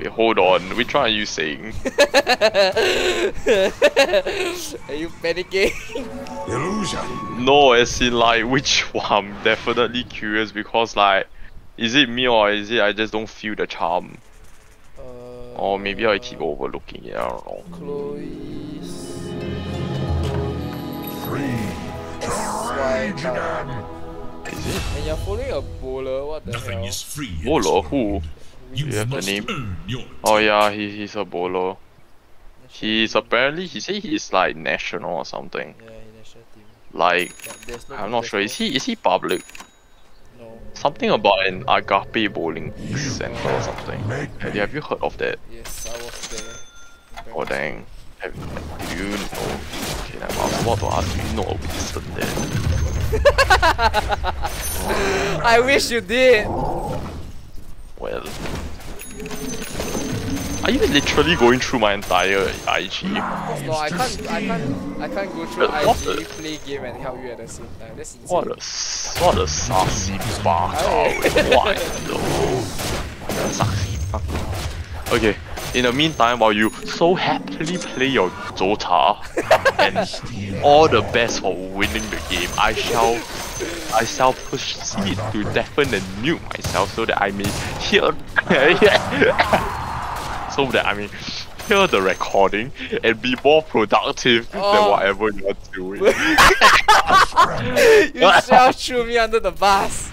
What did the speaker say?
Wait, hold on. Which one are you saying? Are you panicking? Illusion. No, as in like which one? I'm definitely curious because like, is it me or is it I just don't feel the charm? Uh, Or maybe I keep overlooking it. I don't know. Chloe's. Free rage again. Is it? And you're following a bowler, what the Nothing hell? is free. in Bolo? this world. Who? You You have the name? Oh yeah, he, he's a bolo. He's apparently he say he's like national or something. Yeah, he national team. Like no. I'm not sure. Is he is he public? No. Something about an agape bowling center or something. Have you, have you heard of that? Yes, I was there. Oh dang. Have, do you know? Okay, I'm I was about to ask. Do you know a Winston there? school. I wish you did. Are you literally going through my entire IG? No, I can't. I can't. I can't go through But what IG, the- play game, and help you at the same time. That's insane. What a s- what a sassy bastard! Aye. What the? Sassy bastard. Okay. In the meantime, while you so happily play your Zota and all the best for winning the game, I shall I shall proceed to deafen and mute myself so that I may hear so that I mean hear the recording and be more productive than Oh. whatever you're doing. you shall threw me under the bus.